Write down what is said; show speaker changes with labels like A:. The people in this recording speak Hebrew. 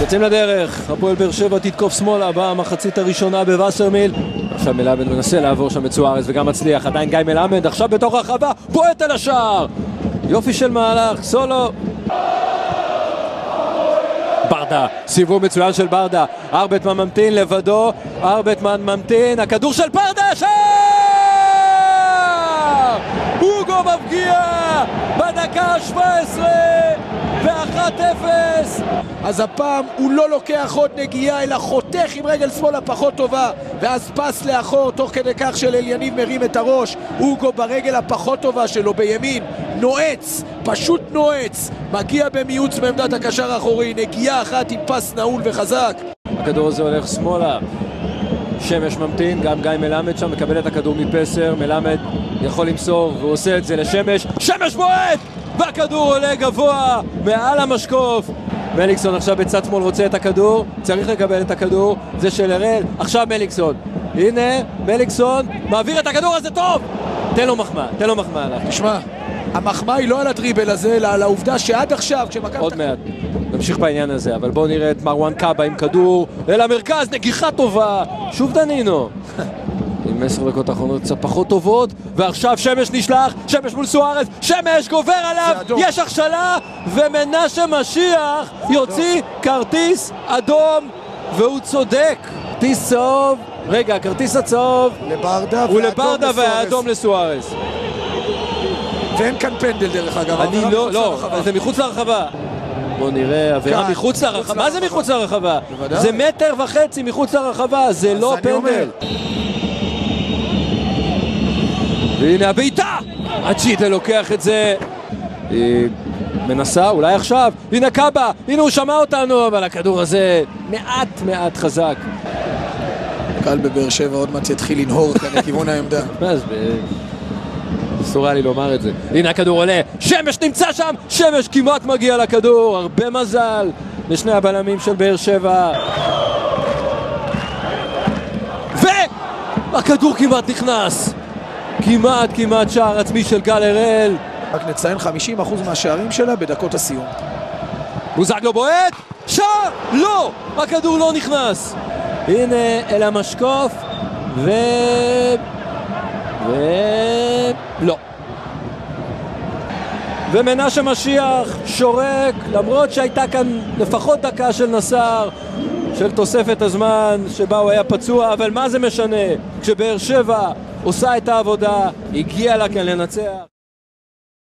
A: יוצאים לדרך, הפועל באר שבע תתקוף שמאלה במחצית הראשונה בווסרמיל. עכשיו מלמד מנסה לעבור שם את סוארז וגם מצליח, עדיין גיא מלמד עכשיו בתוך הרחבה, בועט על השער! יופי של מהלך, סולו! ברדה, סיבוב מצוין של ברדה, ארבטמן ממתין לבדו, ארבטמן ממתין, הכדור של ברדה, שער! הוגו מבקיע בדקה ה-17 ב-1-0
B: אז הפעם הוא לא לוקח עוד נגיעה אלא חותך עם רגל שמאל הפחות טובה ואז פס לאחור תוך כדי כך של אליניב מרים את הראש אוגו ברגל הפחות טובה שלו בימין נועץ, פשוט נועץ מגיע במיעוץ מעמדת הקשר האחורי נגיעה אחת עם פס נעול וחזק.
A: הכדור הזה הולך שמאלה. שמש ממתין, גם גיא מלמד שם מקבל את הכדור מפסר, מלמד יכול למסור והוא עושה את זה לשמש, שמש בועט! והכדור עולה גבוה מעל המשקוף מליקסון עכשיו בצד שמאל רוצה את הכדור, צריך לקבל את הכדור, זה של אראל, עכשיו מליקסון. הנה, מליקסון מעביר את הכדור הזה טוב! תן לו מחמאה, תן לו מחמאה.
B: תשמע, המחמאה היא לא על הדריבל הזה, אלא על העובדה שעד עכשיו, כשמכבי...
A: עוד מעט. נמשיך בעניין הזה, אבל בואו נראה את מרואן קאבה עם כדור אל המרכז, נגיחה טובה! שוב דנינו. עם עשר דקות האחרונות קצת פחות טובות, ועכשיו שמש נשלח, שמש מול סוארז, שמש גובר עליו, יש הכשלה, ומנשה משיח יוציא כרטיס אדום, והוא צודק. כרטיס צהוב, רגע, הכרטיס הצהוב
B: לברדה
A: הוא לברדה והאדום לסוארז.
B: ואין כאן פנדל דרך אגב.
A: אני לא, לא, זה מחוץ לרחבה. בוא נראה, עבירה מחוץ לרחבה. מה זה מחוץ לרחבה? זה מטר וחצי מחוץ לרחבה, זה לא פנדל. והנה הבעיטה! אג'ידה לוקח את זה. היא מנסה, אולי עכשיו. הנה קאבה, הנה הוא שמע אותנו, אבל הכדור הזה מעט מעט חזק.
B: קהל בבאר שבע עוד מעט יתחיל לנהור כאן לכיוון העמדה.
A: זה? אסור היה לי לומר את זה. הנה הכדור עולה, שמש נמצא שם, שמש כמעט מגיע לכדור, הרבה מזל לשני הבלמים של באר שבע. והכדור כמעט נכנס. כמעט כמעט שער עצמי של גל הראל.
B: רק נציין 50% מהשערים שלה בדקות הסיום.
A: בוזגלו בועט, שער! לא! הכדור לא נכנס. הנה אל המשקוף, ו... ו... לא. ומנשה משיח שורק, למרות שהייתה כאן לפחות דקה של נסר, של תוספת הזמן שבה הוא היה פצוע, אבל מה זה משנה? כשבאר שבע עושה את העבודה, הגיע לה כאן לנצח.